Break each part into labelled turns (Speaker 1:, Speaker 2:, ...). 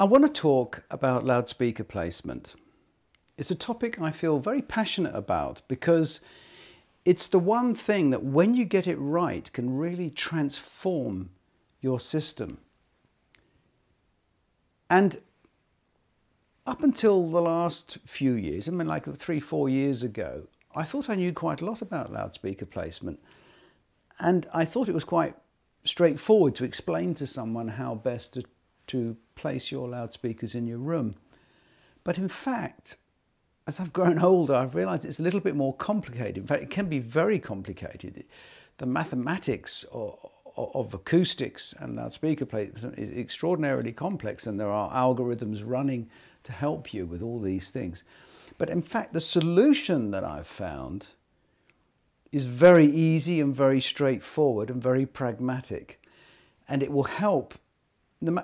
Speaker 1: I want to talk about loudspeaker placement. It's a topic I feel very passionate about because it's the one thing that when you get it right can really transform your system. And up until the last few years, I mean like three, four years ago, I thought I knew quite a lot about loudspeaker placement. And I thought it was quite straightforward to explain to someone how best to to place your loudspeakers in your room. But in fact, as I've grown older, I've realized it's a little bit more complicated. In fact, it can be very complicated. The mathematics of, of acoustics and loudspeaker placement is extraordinarily complex, and there are algorithms running to help you with all these things. But in fact, the solution that I've found is very easy and very straightforward and very pragmatic. And it will help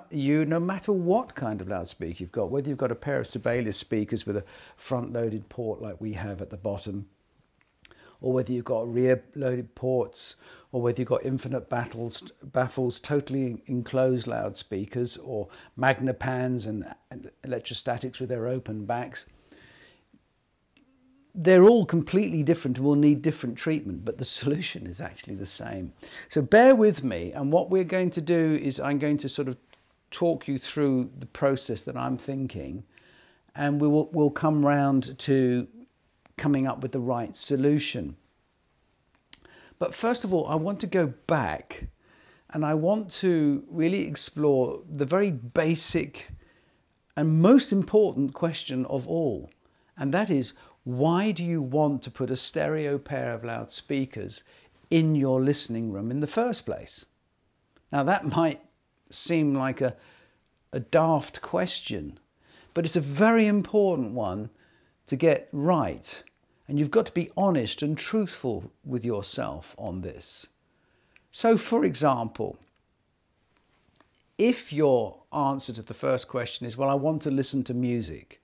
Speaker 1: you, no matter what kind of loudspeaker you've got, whether you've got a pair of Sibelius speakers with a front-loaded port like we have at the bottom, or whether you've got rear-loaded ports, or whether you've got infinite battles, baffles, totally enclosed loudspeakers, or Magnepans and, and electrostatics with their open backs. They're all completely different and will need different treatment, but the solution is actually the same. So bear with me, and what we're going to do is I'm going to sort of talk you through the process that I'm thinking, and we will we'll come round to coming up with the right solution. But first of all, I want to go back and I want to really explore the very basic and most important question of all, and that is why do you want to put a stereo pair of loudspeakers in your listening room in the first place? Now, that might seem like a, a daft question, but it's a very important one to get right. And you've got to be honest and truthful with yourself on this. So, for example, if your answer to the first question is, Well, I want to listen to music,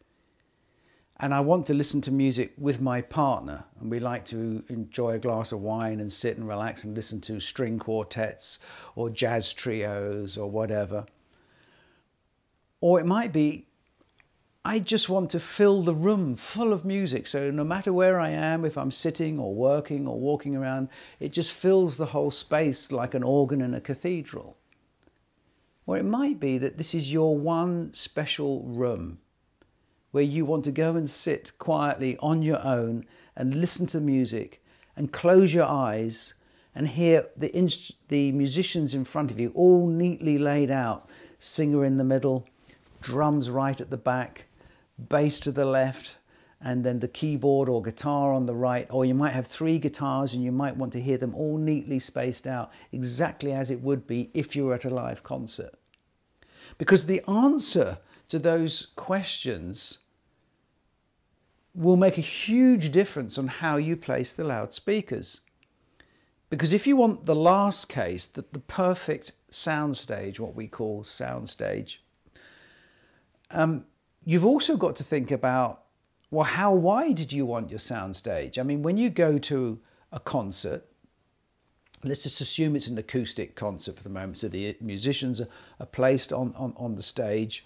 Speaker 1: and I want to listen to music with my partner, and we like to enjoy a glass of wine and sit and relax and listen to string quartets or jazz trios or whatever. Or it might be, I just want to fill the room full of music. So no matter where I am, if I'm sitting or working or walking around, it just fills the whole space like an organ in a cathedral. Or it might be that this is your one special room where you want to go and sit quietly on your own and listen to music and close your eyes and hear the, the musicians in front of you all neatly laid out, singer in the middle, drums right at the back, bass to the left, and then the keyboard or guitar on the right, or you might have three guitars and you might want to hear them all neatly spaced out, exactly as it would be if you were at a live concert. Because the answer to those questions will make a huge difference on how you place the loudspeakers. Because if you want the last case, the, the perfect soundstage, what we call soundstage, um, you've also got to think about, well, how wide do you want your soundstage? I mean, when you go to a concert, let's just assume it's an acoustic concert for the moment, so the musicians are, are placed on, on, on the stage.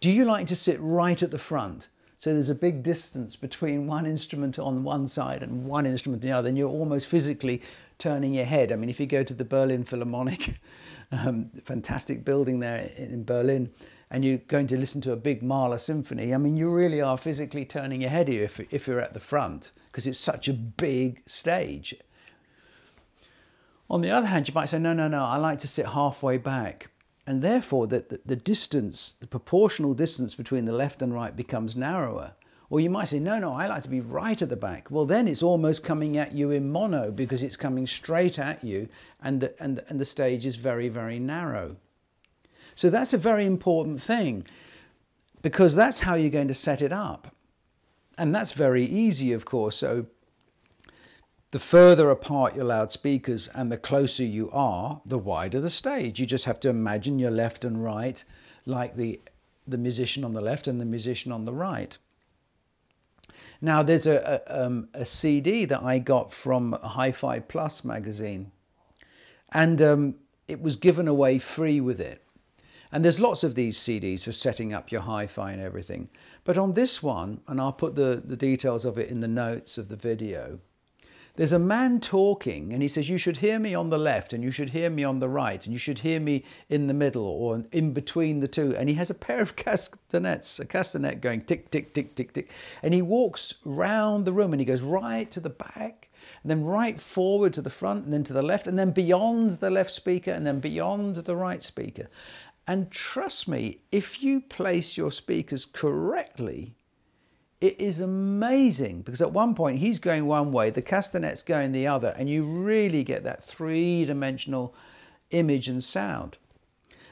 Speaker 1: Do you like to sit right at the front? So there's a big distance between one instrument on one side and one instrument on the other, and you're almost physically turning your head. I mean, if you go to the Berlin Philharmonic, um, fantastic building there in Berlin, and you're going to listen to a big Mahler symphony, I mean, you really are physically turning your head if, if you're at the front, because it's such a big stage. On the other hand, you might say, no, no, no, I like to sit halfway back and therefore the, the, the, distance, the proportional distance between the left and right becomes narrower. Or you might say, no, no, I like to be right at the back. Well, then it's almost coming at you in mono because it's coming straight at you and the, and, and the stage is very, very narrow. So that's a very important thing because that's how you're going to set it up. And that's very easy, of course. So the further apart your loudspeakers and the closer you are, the wider the stage. You just have to imagine your left and right like the, the musician on the left and the musician on the right. Now there's a, a, um, a CD that I got from Hi-Fi Plus magazine and um, it was given away free with it. And there's lots of these CDs for setting up your hi-fi and everything. But on this one, and I'll put the, the details of it in the notes of the video, there's a man talking and he says, you should hear me on the left and you should hear me on the right and you should hear me in the middle or in between the two. And he has a pair of castanets, a castanet going tick, tick, tick, tick, tick. And he walks round the room and he goes right to the back and then right forward to the front and then to the left and then beyond the left speaker and then beyond the right speaker. And trust me, if you place your speakers correctly, it is amazing because at one point he's going one way, the castanet's going the other, and you really get that three dimensional image and sound.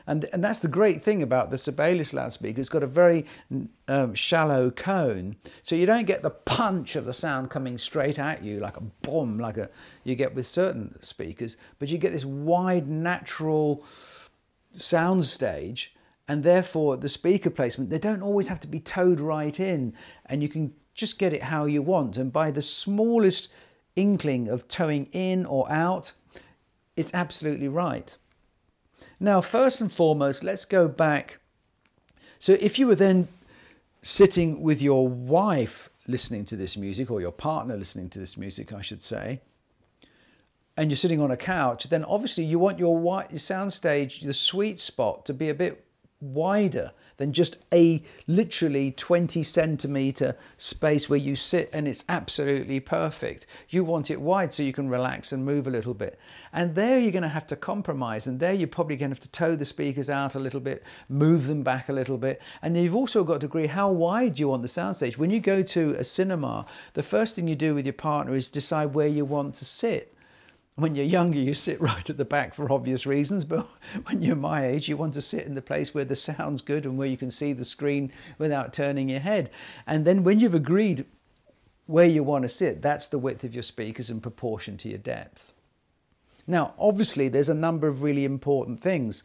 Speaker 1: And, and that's the great thing about the Sibelius loudspeaker. It's got a very um, shallow cone, so you don't get the punch of the sound coming straight at you like a bomb, like a, you get with certain speakers, but you get this wide natural sound stage and therefore the speaker placement they don't always have to be toed right in and you can just get it how you want. And by the smallest inkling of toeing in or out it's absolutely right. Now first and foremost let's go back. So if you were then sitting with your wife listening to this music or your partner listening to this music I should say and you're sitting on a couch, then obviously you want your, your sound stage, the sweet spot, to be a bit wider than just a literally 20 centimeter space where you sit and it's absolutely perfect. You want it wide so you can relax and move a little bit. And there you're going to have to compromise. And there you're probably going to have to toe the speakers out a little bit, move them back a little bit. And you've also got to agree how wide you want the soundstage. When you go to a cinema, the first thing you do with your partner is decide where you want to sit. When you're younger, you sit right at the back for obvious reasons, but when you're my age, you want to sit in the place where the sound's good and where you can see the screen without turning your head. And then when you've agreed where you want to sit, that's the width of your speakers in proportion to your depth. Now, obviously, there's a number of really important things.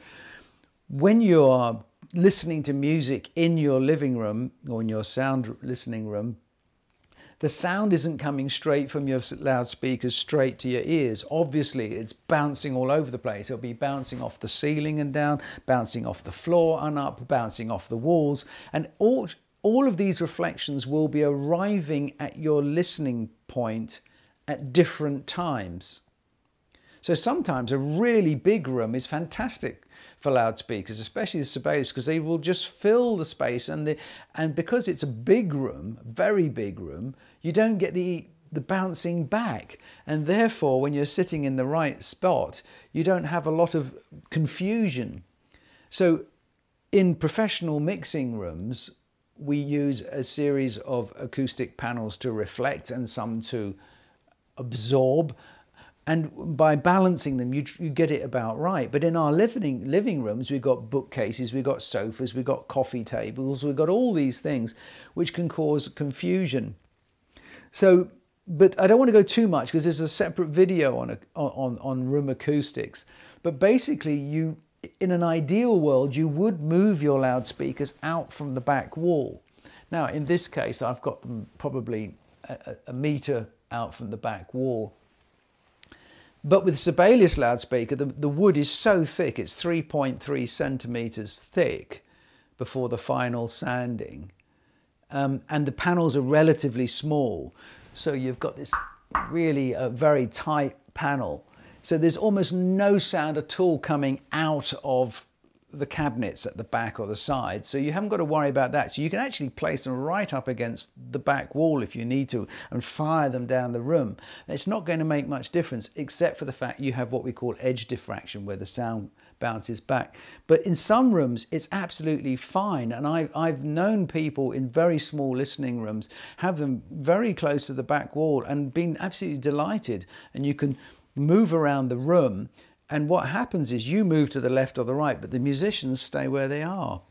Speaker 1: When you're listening to music in your living room or in your sound listening room, the sound isn't coming straight from your loudspeakers straight to your ears. Obviously, it's bouncing all over the place. It'll be bouncing off the ceiling and down, bouncing off the floor and up, bouncing off the walls. And all, all of these reflections will be arriving at your listening point at different times. So sometimes a really big room is fantastic for loudspeakers, especially the Sibelius, because they will just fill the space. And, the, and because it's a big room, very big room, you don't get the, the bouncing back. And therefore, when you're sitting in the right spot, you don't have a lot of confusion. So in professional mixing rooms, we use a series of acoustic panels to reflect and some to absorb and by balancing them you, you get it about right but in our living living rooms we've got bookcases we've got sofas we've got coffee tables we've got all these things which can cause confusion so but I don't want to go too much because there's a separate video on, a, on, on room acoustics. But basically, you in an ideal world, you would move your loudspeakers out from the back wall. Now, in this case, I've got them probably a, a meter out from the back wall. But with Sibelius loudspeaker, the, the wood is so thick, it's 3.3 centimeters thick before the final sanding. Um, and the panels are relatively small. So you've got this really uh, very tight panel. So there's almost no sound at all coming out of the cabinets at the back or the side. So you haven't got to worry about that. So you can actually place them right up against the back wall if you need to and fire them down the room. It's not going to make much difference except for the fact you have what we call edge diffraction where the sound bounces back. But in some rooms, it's absolutely fine. And I've, I've known people in very small listening rooms have them very close to the back wall and been absolutely delighted. And you can move around the room and what happens is you move to the left or the right, but the musicians stay where they are.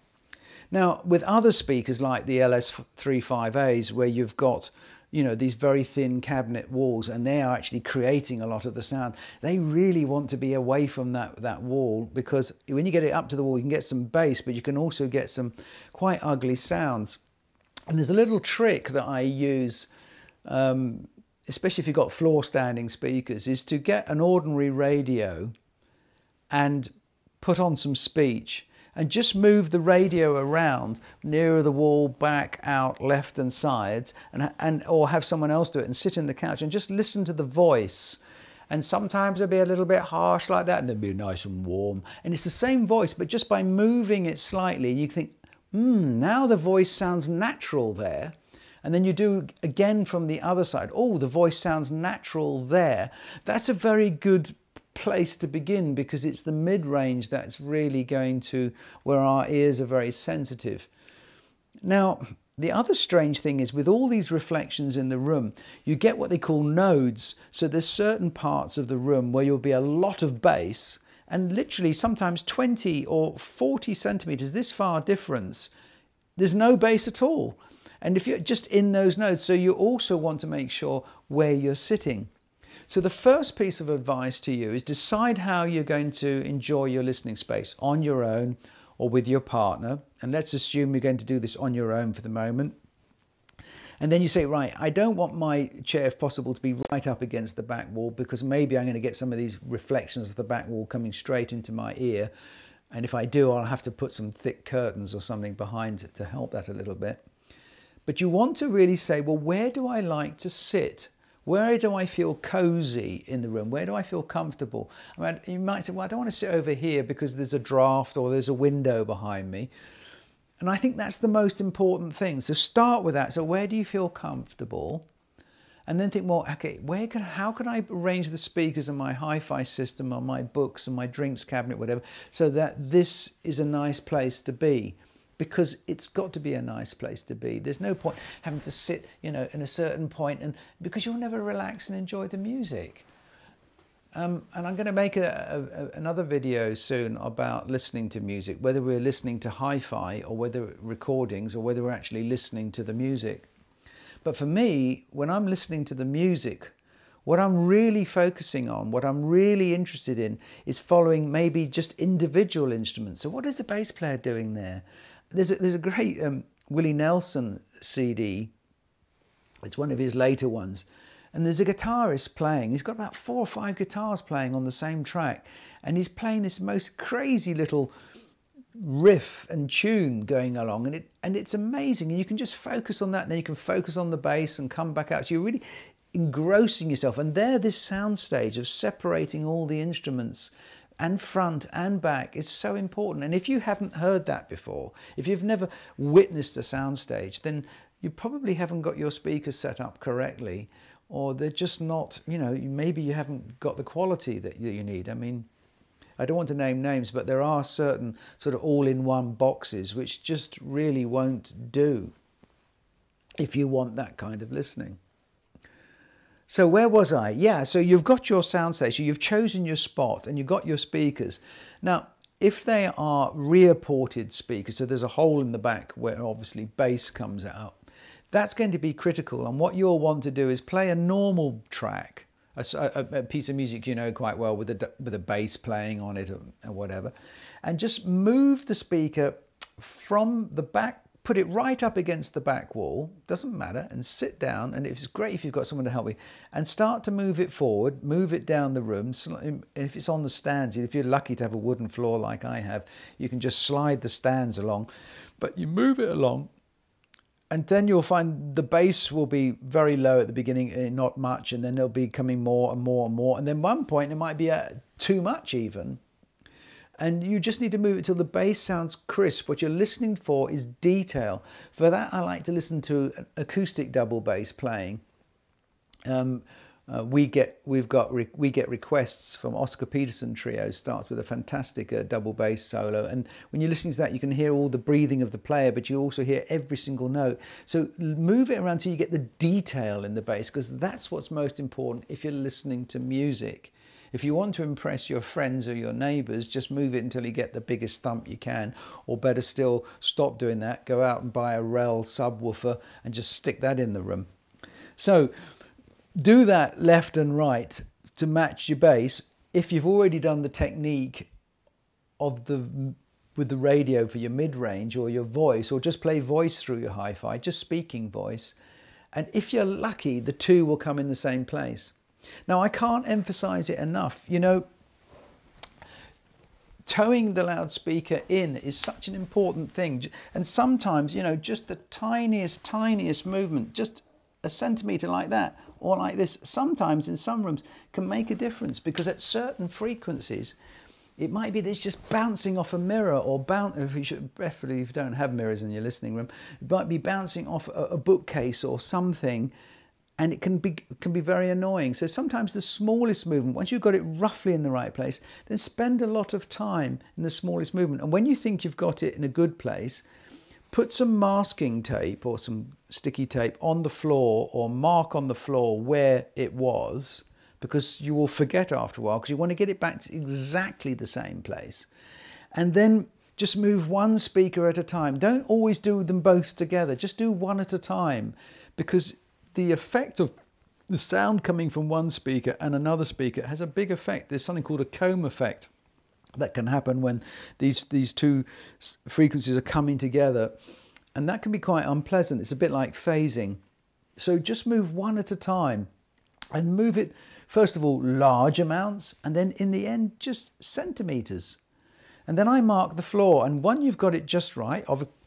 Speaker 1: Now, with other speakers like the LS3/5As, where you've got you know these very thin cabinet walls and they are actually creating a lot of the sound. They really want to be away from that that wall because when you get it up to the wall you can get some bass but you can also get some quite ugly sounds. And there's a little trick that i use um, especially if you've got floor standing speakers is to get an ordinary radio and put on some speech and just move the radio around nearer the wall, back, out, left and sides, and, and or have someone else do it and sit in the couch and just listen to the voice. And sometimes it'll be a little bit harsh like that, and it'll be nice and warm. And it's the same voice, but just by moving it slightly, you think, hmm, now the voice sounds natural there. And then you do again from the other side. Oh, the voice sounds natural there. That's a very good place to begin because it's the mid range that's really going to where our ears are very sensitive. Now, the other strange thing is with all these reflections in the room, you get what they call nodes. So there's certain parts of the room where you'll be a lot of bass and literally sometimes 20 or 40 centimeters, this far difference, there's no bass at all. And if you're just in those nodes, so you also want to make sure where you're sitting. So the first piece of advice to you is decide how you're going to enjoy your listening space on your own or with your partner. And let's assume you're going to do this on your own for the moment. And then you say, right, I don't want my chair, if possible, to be right up against the back wall because maybe I'm going to get some of these reflections of the back wall coming straight into my ear. And if I do, I'll have to put some thick curtains or something behind it to help that a little bit. But you want to really say, well, where do I like to sit? Where do I feel cozy in the room? Where do I feel comfortable? I mean, you might say, well, I don't want to sit over here because there's a draft or there's a window behind me. And I think that's the most important thing. So start with that. So where do you feel comfortable? And then think, well, okay, where can, how can I arrange the speakers in my hi-fi system or my books and my drinks cabinet, whatever, so that this is a nice place to be? Because it's got to be a nice place to be. There's no point having to sit, you know, in a certain point and because you'll never relax and enjoy the music. Um, and I'm going to make a, a, another video soon about listening to music, whether we're listening to hi-fi or whether recordings or whether we're actually listening to the music. But for me, when I'm listening to the music, what I'm really focusing on, what I'm really interested in, is following maybe just individual instruments. So what is the bass player doing there? There's a, there's a great um, Willie Nelson CD. It's one of his later ones. And there's a guitarist playing. He's got about four or five guitars playing on the same track. And he's playing this most crazy little riff and tune going along. And, it, and it's amazing. And you can just focus on that. And then you can focus on the bass and come back out. So you're really engrossing yourself. And there, this sound stage of separating all the instruments and front and back is so important. And if you haven't heard that before, if you've never witnessed a soundstage, then you probably haven't got your speakers set up correctly, or they're just not, you know, maybe you haven't got the quality that you need. I mean, I don't want to name names, but there are certain sort of all in one boxes which just really won't do if you want that kind of listening. So where was I? Yeah, so you've got your sound station, you've chosen your spot and you've got your speakers. Now, if they are rear ported speakers, so there's a hole in the back where obviously bass comes out, that's going to be critical. And what you'll want to do is play a normal track, a, a, a piece of music you know quite well with a, with a bass playing on it or, or whatever, and just move the speaker from the back put it right up against the back wall, doesn't matter, and sit down. And it's great if you've got someone to help you, and start to move it forward, move it down the room. And if it's on the stands, if you're lucky to have a wooden floor like I have, you can just slide the stands along. But you move it along, and then you'll find the bass will be very low at the beginning, eh, not much, and then it'll be coming more and more and more. And then one point it might be uh, too much even and you just need to move it till the bass sounds crisp. What you're listening for is detail. For that, I like to listen to acoustic double bass playing. Um, uh, we get we've got we get requests from Oscar Peterson Trio starts with a fantastic uh, double bass solo and when you're listening to that you can hear all the breathing of the player but you also hear every single note so move it around till you get the detail in the bass because that's what's most important if you're listening to music if you want to impress your friends or your neighbors, just move it until you get the biggest thump you can. Or better still, stop doing that, go out and buy a REL subwoofer and just stick that in the room. So do that left and right to match your bass. If you've already done the technique of the with the radio for your mid-range or your voice, or just play voice through your hi-fi, just speaking voice. And if you're lucky, the two will come in the same place. Now, I can't emphasize it enough. You know, toeing the loudspeaker in is such an important thing. And sometimes, you know, just the tiniest, tiniest movement, just a centimeter like that or like this, sometimes in some rooms can make a difference because at certain frequencies, it might be that it's just bouncing off a mirror or bounce, if you should, preferably if you don't have mirrors in your listening room, it might be bouncing off a, a bookcase or something and it can be can be very annoying. So sometimes the smallest movement, once you've got it roughly in the right place, then spend a lot of time in the smallest movement. And when you think you've got it in a good place, put some masking tape or some sticky tape on the floor or mark on the floor where it was because you will forget after a while because you want to get it back to exactly the same place. And then just move one speaker at a time. Don't always do them both together. Just do one at a time because the effect of the sound coming from one speaker and another speaker has a big effect. There's something called a comb effect that can happen when these, these two frequencies are coming together. And that can be quite unpleasant. It's a bit like phasing. So just move one at a time and move it, first of all, large amounts, and then in the end, just centimeters. And then I mark the floor. And when you've got it just right,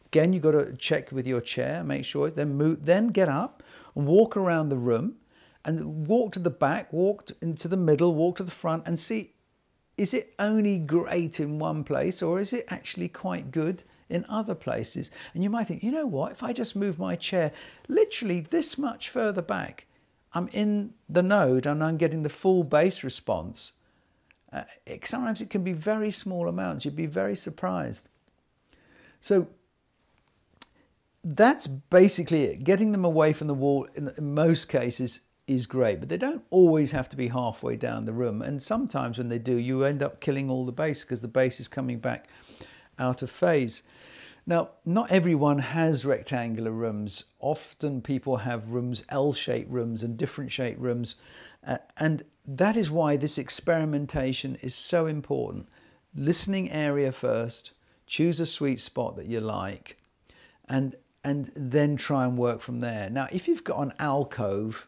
Speaker 1: again, you've got to check with your chair, make sure, then move, then get up walk around the room and walk to the back, walk into the middle, walk to the front and see is it only great in one place or is it actually quite good in other places? And you might think, you know what, if I just move my chair literally this much further back, I'm in the node and I'm getting the full bass response. Uh, it, sometimes it can be very small amounts. You'd be very surprised. So that's basically it. Getting them away from the wall in most cases is great, but they don't always have to be halfway down the room. And sometimes when they do, you end up killing all the bass because the bass is coming back out of phase. Now, not everyone has rectangular rooms. Often people have rooms, L-shaped rooms and different shaped rooms. Uh, and that is why this experimentation is so important. Listening area first, choose a sweet spot that you like, and, and then try and work from there. Now, if you've got an alcove,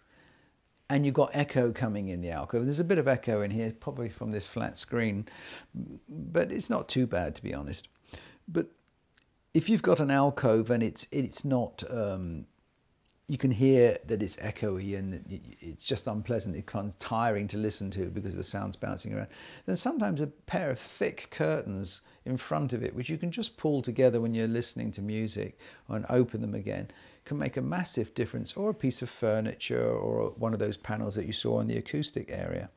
Speaker 1: and you've got echo coming in the alcove. There's a bit of echo in here, probably from this flat screen, but it's not too bad to be honest. But if you've got an alcove and it's it's not, um, you can hear that it's echoey and it's just unpleasant. It becomes tiring to listen to because the sound's bouncing around. Then sometimes a pair of thick curtains in front of it, which you can just pull together when you're listening to music and open them again can make a massive difference, or a piece of furniture, or one of those panels that you saw in the acoustic area.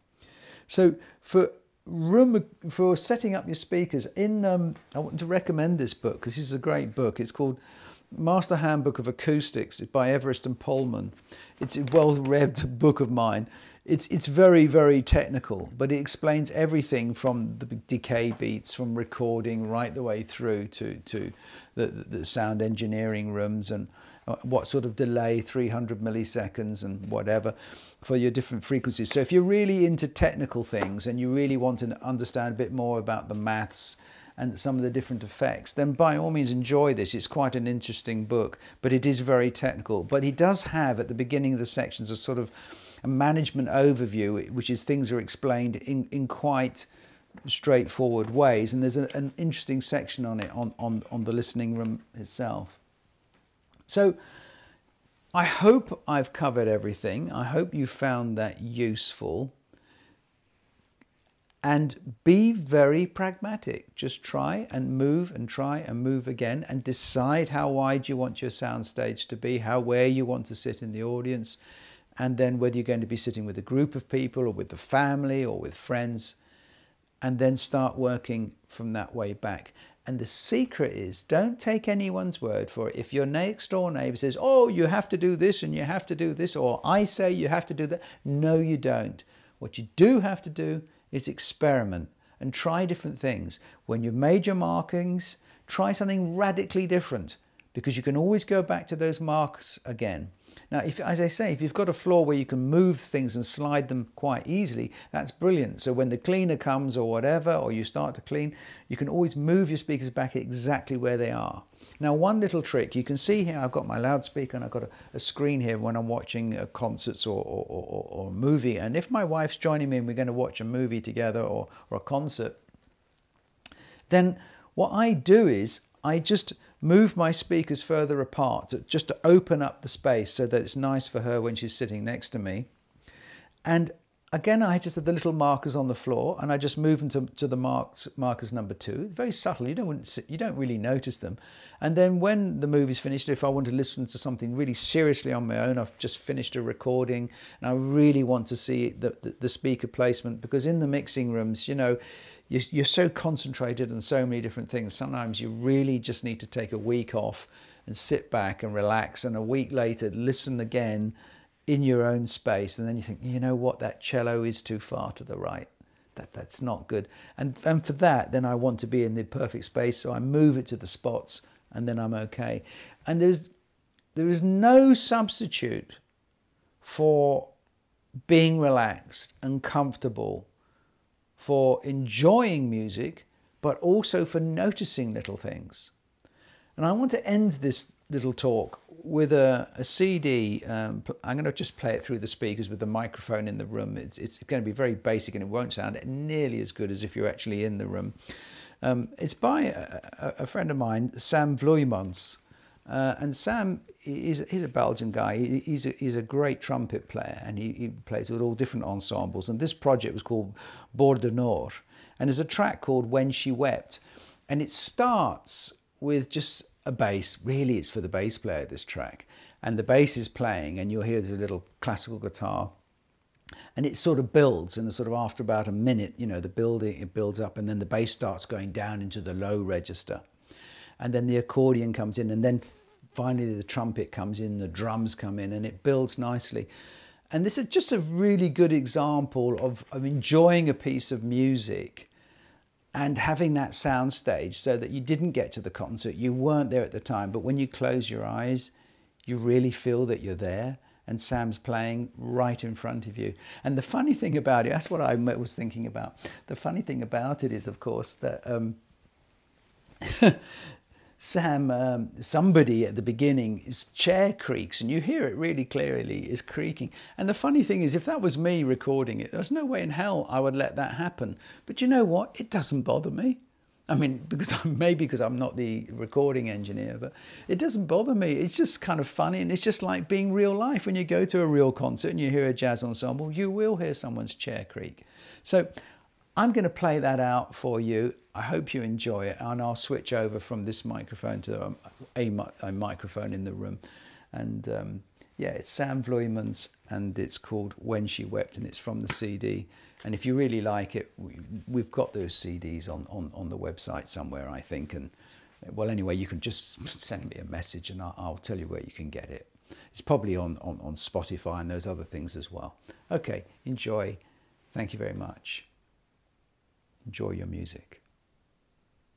Speaker 1: So for room for setting up your speakers, in um, I want to recommend this book because this is a great book. It's called Master Handbook of Acoustics by Everest and Pohlmann. It's a well-read book of mine. It's, it's very, very technical, but it explains everything from the decay beats, from recording right the way through to, to the, the sound engineering rooms and uh, what sort of delay, 300 milliseconds and whatever for your different frequencies. So if you're really into technical things and you really want to understand a bit more about the maths and some of the different effects, then by all means enjoy this. It's quite an interesting book, but it is very technical. But he does have at the beginning of the sections a sort of a management overview, which is things are explained in, in quite straightforward ways. And there's a, an interesting section on it on, on, on the listening room itself. So I hope I've covered everything. I hope you found that useful. And be very pragmatic. Just try and move and try and move again and decide how wide you want your soundstage to be, how where you want to sit in the audience, and then whether you're going to be sitting with a group of people or with the family or with friends, and then start working from that way back. And the secret is don't take anyone's word for it. If your next door neighbor says, oh, you have to do this and you have to do this, or I say you have to do that, no, you don't. What you do have to do is experiment and try different things. When you've made your markings, try something radically different because you can always go back to those marks again. Now, if, as I say, if you've got a floor where you can move things and slide them quite easily, that's brilliant. So when the cleaner comes or whatever, or you start to clean, you can always move your speakers back exactly where they are. Now, one little trick, you can see here, I've got my loudspeaker and I've got a, a screen here when I'm watching uh, concerts or, or, or, or, a movie. And if my wife's joining me and we're going to watch a movie together or, or a concert, then what I do is I just move my speakers further apart just to open up the space so that it's nice for her when she's sitting next to me. And again, I just have the little markers on the floor and I just move them to, to the marks, markers number two. Very subtle, you don't, you don't really notice them. And then when the movie's finished, if I want to listen to something really seriously on my own, I've just finished a recording and I really want to see the, the, the speaker placement because in the mixing rooms, you know, you're so concentrated on so many different things. Sometimes you really just need to take a week off and sit back and relax and a week later listen again in your own space and then you think you know what? That cello is too far to the right. That that's not good. And and for that then I want to be in the perfect space so I move it to the spots and then I'm okay. And there's there is no substitute for being relaxed and comfortable for enjoying music but also for noticing little things and I want to end this little talk with a, a CD, um, I'm going to just play it through the speakers with the microphone in the room. It's, it's going to be very basic and it won't sound nearly as good as if you're actually in the room. Um, it's by a, a, friend of mine, Sam Vloemans. Uh, and Sam, he's, he's a Belgian guy. He, he's, a, he's a great trumpet player and he, he plays with all different ensembles. And this project was called Bord du Nord. And there's a track called When She Wept. And it starts with just a bass. Really, it's for the bass player, this track. And the bass is playing, and you'll hear there's a little classical guitar. And it sort of builds, and sort of after about a minute, you know, the building, it builds up, and then the bass starts going down into the low register. And then the accordion comes in, and then finally the trumpet comes in, the drums come in, and it builds nicely. And this is just a really good example of, of enjoying a piece of music and having that sound stage so that you didn't get to the concert, you weren't there at the time, but when you close your eyes, you really feel that you're there and Sam's playing right in front of you. And the funny thing about it, that's what I was thinking about. The funny thing about it is, of course, that um, Sam, um, somebody at the beginning, his chair creaks, and you hear it really clearly, is creaking. And the funny thing is, if that was me recording it, there's no way in hell I would let that happen. But you know what? It doesn't bother me. I mean, because I'm, maybe because I'm not the recording engineer, but it doesn't bother me. It's just kind of funny, and it's just like being real life. When you go to a real concert and you hear a jazz ensemble, you will hear someone's chair creak. So I'm going to play that out for you. I hope you enjoy it and I'll switch over from this microphone to um, a, a microphone in the room. And um, yeah, it's Sam Vloemans and it's called When She Wept and it's from the CD. And if you really like it, we, have got those CDs on, on, on the website somewhere, I think. And well, anyway, you can just send me a message and I'll, I'll tell you where you can get it. It's probably on, on, on Spotify and those other things as well. Okay, enjoy. Thank you very much. Enjoy your music.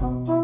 Speaker 1: Música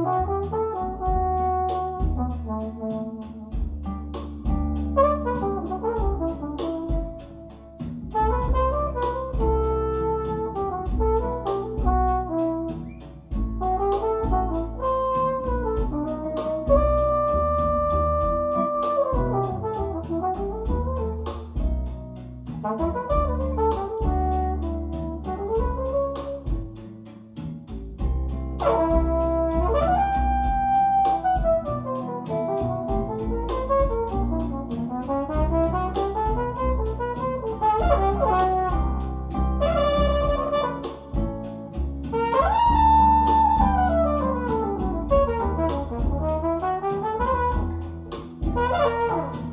Speaker 1: Música